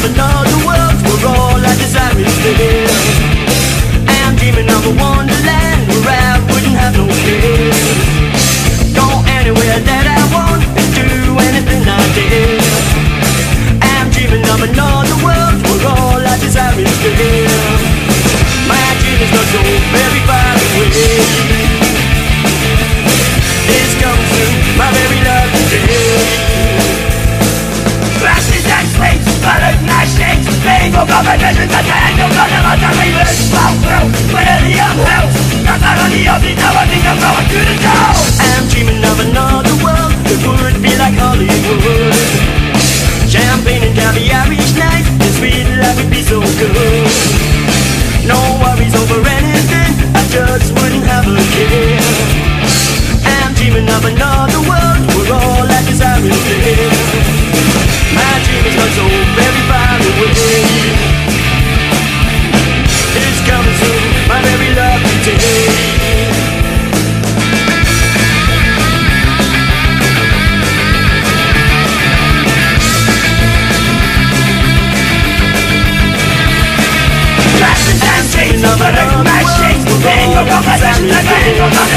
never know I'm dreaming of another world would be like Hollywood. Champagne and caviar each night sweet life would be so good. No worries over anything I just wouldn't have a care. I'm dreaming of another Numerek mężczyzn, tylko kochających, tylko kochających